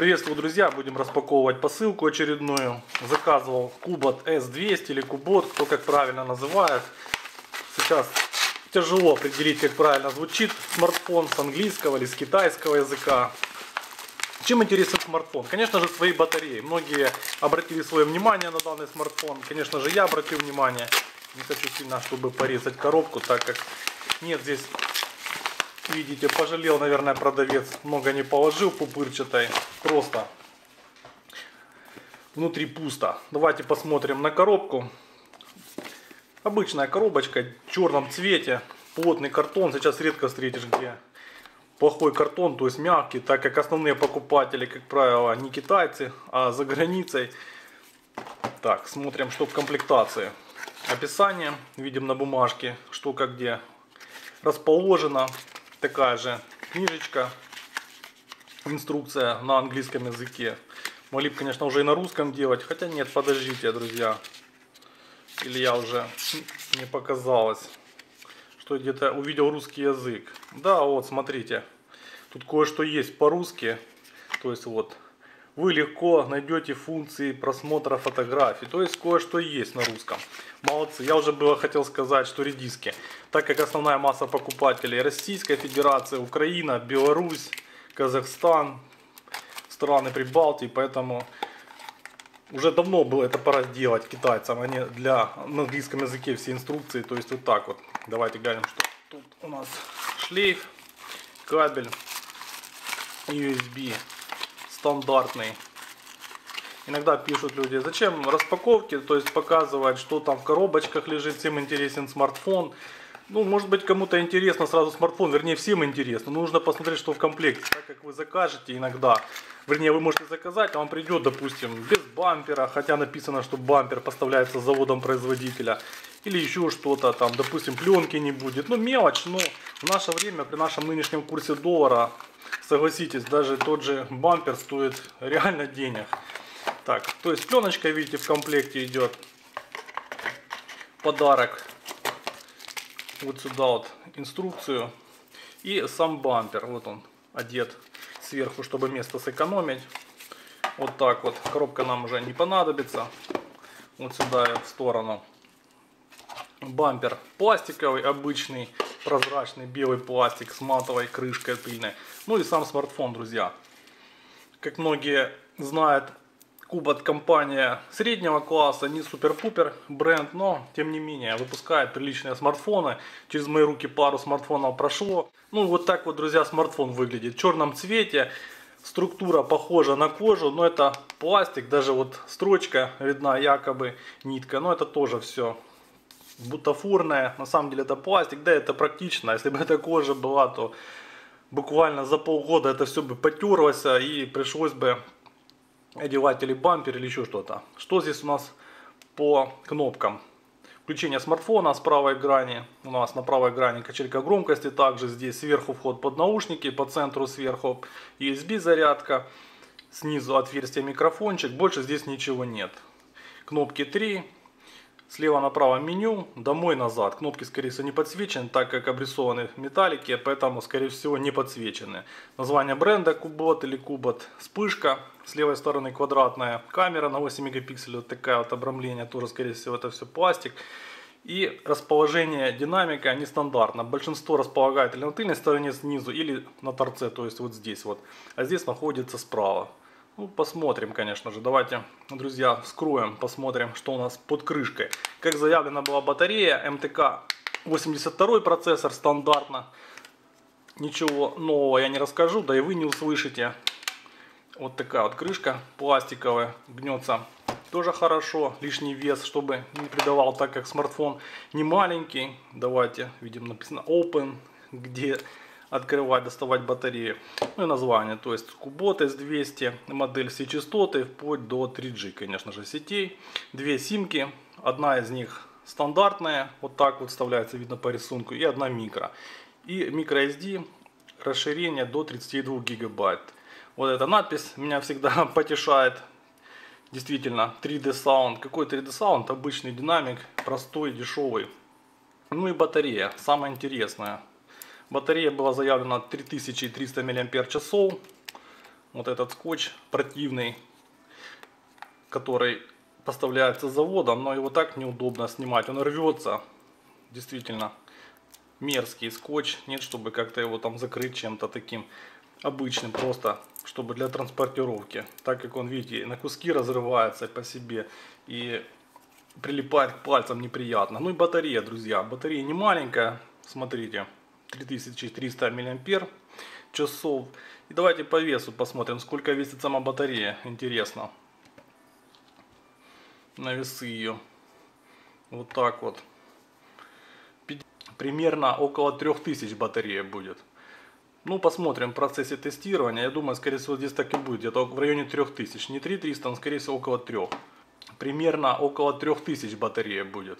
Приветствую, друзья! Будем распаковывать посылку очередную. Заказывал Кубот S200 или Кубот, кто как правильно называет. Сейчас тяжело определить, как правильно звучит смартфон с английского или с китайского языка. Чем интересен смартфон? Конечно же, своей батареей. Многие обратили свое внимание на данный смартфон. Конечно же, я обратил внимание. Не хочу сильно, чтобы порезать коробку, так как нет здесь, видите, пожалел, наверное, продавец. Много не положил пупырчатой. Просто внутри пусто. Давайте посмотрим на коробку. Обычная коробочка в черном цвете. Плотный картон. Сейчас редко встретишь где плохой картон, то есть мягкий, так как основные покупатели, как правило, не китайцы, а за границей. Так, смотрим, что в комплектации. Описание, видим на бумажке, что как где расположено. Такая же книжечка, инструкция на английском языке. Могли бы, конечно, уже и на русском делать, хотя нет, подождите, друзья. Или я уже не показалось что где-то увидел русский язык. Да, вот, смотрите. Тут кое-что есть по-русски. То есть вот, вы легко найдете функции просмотра фотографий. То есть кое-что есть на русском. Молодцы. Я уже было хотел сказать, что редиски. Так как основная масса покупателей Российская Федерация, Украина, Беларусь, Казахстан, страны Прибалтии, поэтому уже давно было это пора сделать китайцам, а не для на английском языке все инструкции. То есть вот так вот. Давайте глянем, что тут у нас шлейф, кабель, USB стандартный. Иногда пишут люди, зачем распаковки, то есть показывать, что там в коробочках лежит, всем интересен смартфон. Ну, может быть, кому-то интересно сразу смартфон, вернее, всем интересно. Нужно посмотреть, что в комплекте. Так как вы закажете иногда, вернее, вы можете заказать, а вам придет, допустим, без бампера, хотя написано, что бампер поставляется заводом производителя. Или еще что-то там, допустим, пленки не будет. Ну, мелочь, но в наше время, при нашем нынешнем курсе доллара, согласитесь, даже тот же бампер стоит реально денег. Так, то есть пленочка, видите, в комплекте идет. Подарок вот сюда вот инструкцию и сам бампер. Вот он одет сверху, чтобы место сэкономить. Вот так вот. Коробка нам уже не понадобится. Вот сюда в сторону. Бампер пластиковый, обычный, прозрачный белый пластик с матовой крышкой пыльной. Ну и сам смартфон, друзья. Как многие знают, Кубот компания среднего класса, не супер-пупер бренд, но тем не менее выпускает приличные смартфоны. Через мои руки пару смартфонов прошло. Ну вот так вот, друзья, смартфон выглядит. В черном цвете, структура похожа на кожу, но это пластик, даже вот строчка видна якобы нитка, но это тоже все бутафорная, на самом деле это пластик, да это практично, если бы это кожа была, то буквально за полгода это все бы потерлось и пришлось бы одевать или бампер или еще что-то. Что здесь у нас по кнопкам? Включение смартфона с правой грани. У нас на правой грани качелька громкости. Также здесь сверху вход под наушники, по центру сверху USB зарядка. Снизу отверстие микрофончик. Больше здесь ничего нет. Кнопки 3. Слева направо меню, домой назад. Кнопки скорее всего не подсвечены, так как обрисованы в металлике, поэтому скорее всего не подсвечены. Название бренда Кубот или Кубот. Вспышка. С левой стороны квадратная камера на 8 мегапикселей. Вот такая вот обрамление. Тоже скорее всего это все пластик. И расположение динамика нестандартно. Большинство располагает или на тыльной стороне снизу, или на торце, то есть вот здесь вот. А здесь находится справа. Ну, посмотрим, конечно же. Давайте, друзья, вскроем, посмотрим, что у нас под крышкой. Как заявлена была батарея, МТК 82 процессор стандартно. Ничего нового я не расскажу, да и вы не услышите. Вот такая вот крышка пластиковая, гнется тоже хорошо. Лишний вес, чтобы не придавал, так как смартфон не маленький. Давайте, видим написано Open, где открывать, доставать батарею. Ну и название, то есть Кубот S200, модель все частоты, вплоть до 3G, конечно же, сетей. Две симки, одна из них стандартная, вот так вот вставляется, видно по рисунку, и одна микро. И microSD расширение до 32 гигабайт. Вот эта надпись меня всегда потешает. Действительно, 3D Sound. Какой 3D Sound? Обычный динамик, простой, дешевый. Ну и батарея, самое интересное. Батарея была заявлена 3300 мАч. вот этот скотч противный, который поставляется заводом, но его так неудобно снимать, он рвется, действительно мерзкий скотч, нет, чтобы как-то его там закрыть чем-то таким обычным, просто чтобы для транспортировки, так как он, видите, на куски разрывается по себе и прилипает к пальцам неприятно. Ну и батарея, друзья, батарея не маленькая, смотрите, 3300 мАh часов. И давайте по весу посмотрим, сколько весит сама батарея, интересно. На весы ее. Вот так вот. Примерно около 3000 батарея будет. Ну, посмотрим в процессе тестирования. Я думаю, скорее всего, здесь так и будет. Где-то в районе 3000. Не 3300, но скорее всего около 3. Примерно около 3000 батарея будет.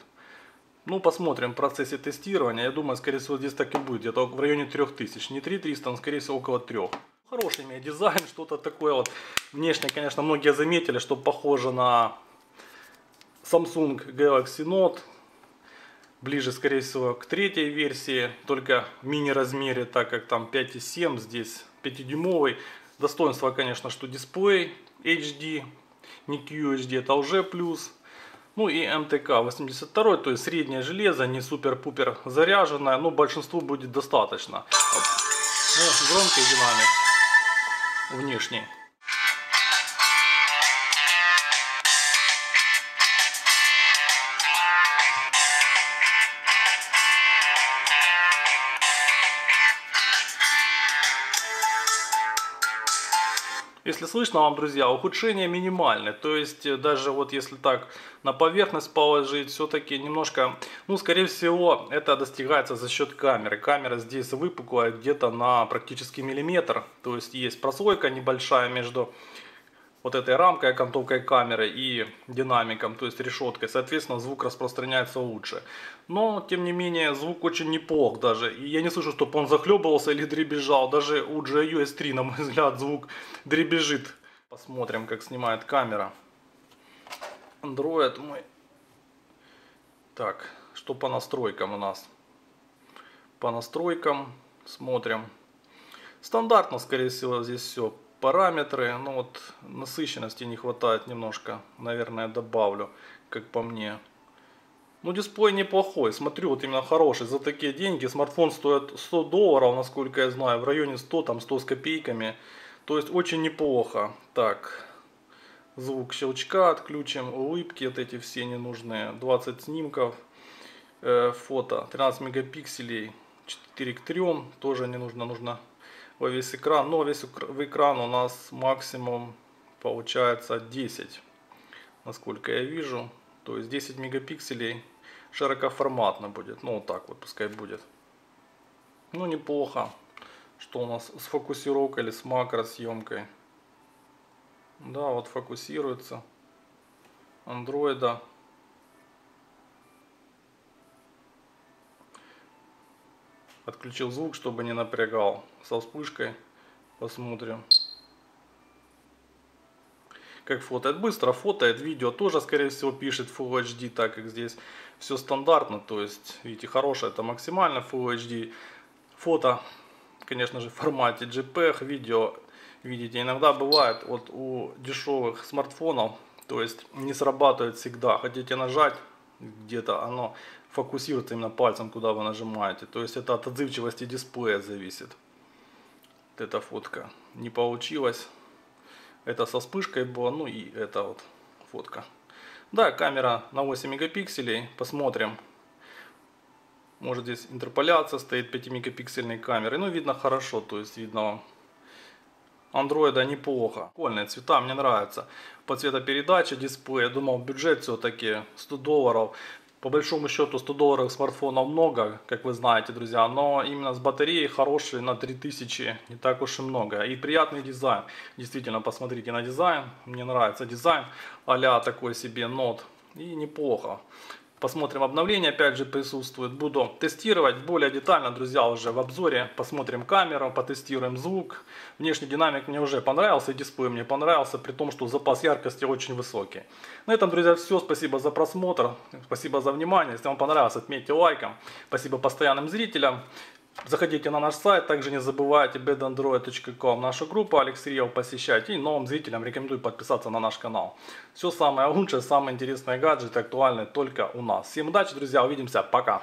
Ну, посмотрим в процессе тестирования. Я думаю, скорее всего, здесь так и будет. Где-то в районе 3000. Не 3300, но скорее всего около 3. Хороший имеет дизайн, что-то такое вот. Внешне, конечно, многие заметили, что похоже на Samsung Galaxy Note ближе, скорее всего, к третьей версии, только в мини-размере, так как там 5,7, здесь 5-дюймовый. Достоинство, конечно, что дисплей HD, не QHD, это уже плюс. Ну и МТК 82, то есть среднее железо, не супер-пупер заряженное, но большинству будет достаточно. Ну, громкий динамик внешний. Если слышно вам, друзья, ухудшение минимальное. То есть, э, даже вот если так на поверхность положить, все-таки немножко, ну, скорее всего, это достигается за счет камеры. Камера здесь выпуклая где-то на практически миллиметр. То есть, есть прослойка небольшая между вот этой рамкой, окантовкой камеры и динамиком, то есть решеткой, соответственно, звук распространяется лучше. Но, тем не менее, звук очень неплох даже. И я не слышу, чтобы он захлебывался или дребезжал. Даже у GIUS 3, на мой взгляд, звук дребезжит. Посмотрим, как снимает камера. Android мой. Так, что по настройкам у нас? По настройкам смотрим. Стандартно, скорее всего, здесь все параметры, ну вот насыщенности не хватает немножко, наверное, добавлю, как по мне. Ну, дисплей неплохой, смотрю, вот именно хороший. За такие деньги смартфон стоит 100 долларов, насколько я знаю, в районе 100, там 100 с копейками. То есть очень неплохо. Так, звук щелчка отключим, улыбки вот эти все ненужные. 20 снимков, э, фото, 13 мегапикселей, 4 к 3, тоже не нужно, нужно весь экран. Но весь в экран у нас максимум получается 10, насколько я вижу. То есть 10 мегапикселей широкоформатно будет. Ну вот так вот пускай будет. Ну неплохо. Что у нас с фокусировкой или с макросъемкой. Да, вот фокусируется. Андроида Отключил звук, чтобы не напрягал. Со вспышкой посмотрим. Как фотоет. Быстро фотоет. Видео тоже, скорее всего, пишет Full HD, так как здесь все стандартно. То есть, видите, хорошее это максимально Full HD. Фото, конечно же, в формате JPEG. Видео, видите, иногда бывает вот у дешевых смартфонов, то есть не срабатывает всегда. Хотите нажать, где-то оно фокусируется именно пальцем, куда вы нажимаете. То есть это от отзывчивости дисплея зависит. Вот эта фотка не получилась. Это со вспышкой было, ну и это вот фотка. Да, камера на 8 мегапикселей. Посмотрим. Может здесь интерполяция стоит 5 мегапиксельной камеры. Ну видно хорошо, то есть видно андроида неплохо. Прикольные цвета, мне нравится. По цветопередаче дисплея, думал бюджет все-таки 100 долларов. По большому счету 100 долларов смартфона много, как вы знаете, друзья, но именно с батареей хорошей на 3000 не так уж и много. И приятный дизайн. Действительно, посмотрите на дизайн. Мне нравится дизайн а такой себе нот. И неплохо. Посмотрим обновление, опять же присутствует. Буду тестировать более детально, друзья, уже в обзоре. Посмотрим камеру, потестируем звук. Внешний динамик мне уже понравился, дисплей мне понравился, при том, что запас яркости очень высокий. На этом, друзья, все. Спасибо за просмотр, спасибо за внимание. Если вам понравилось, отметьте лайком. Спасибо постоянным зрителям. Заходите на наш сайт, также не забывайте bedandroid.com, нашу группу Алекс Риев посещайте и новым зрителям рекомендую подписаться на наш канал. Все самое лучшее, самые интересные гаджеты актуальны только у нас. Всем удачи, друзья, увидимся, пока!